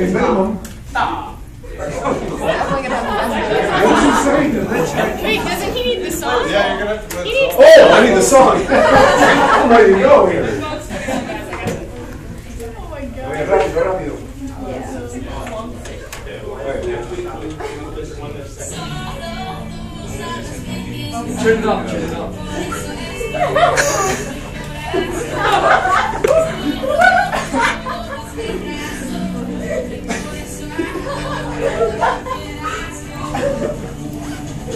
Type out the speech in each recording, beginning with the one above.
mean, minimum. Stop. What was he saying? Wait, doesn't he need the song? Yeah, you're gonna have to put He needs. Oh, I need the song. I'm ready to go here. Oh my god. Oye, rápido, rápido. Turn it up, turn it up.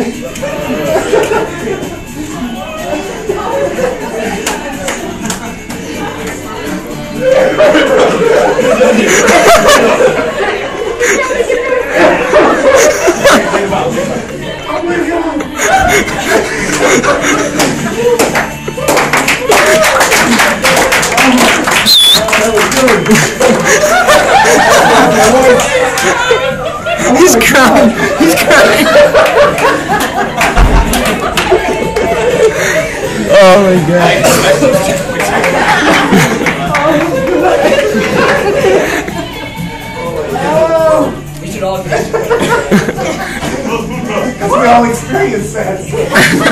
Oh, He's crying. He's crying. oh my god. We should all do it. Because we all experience that.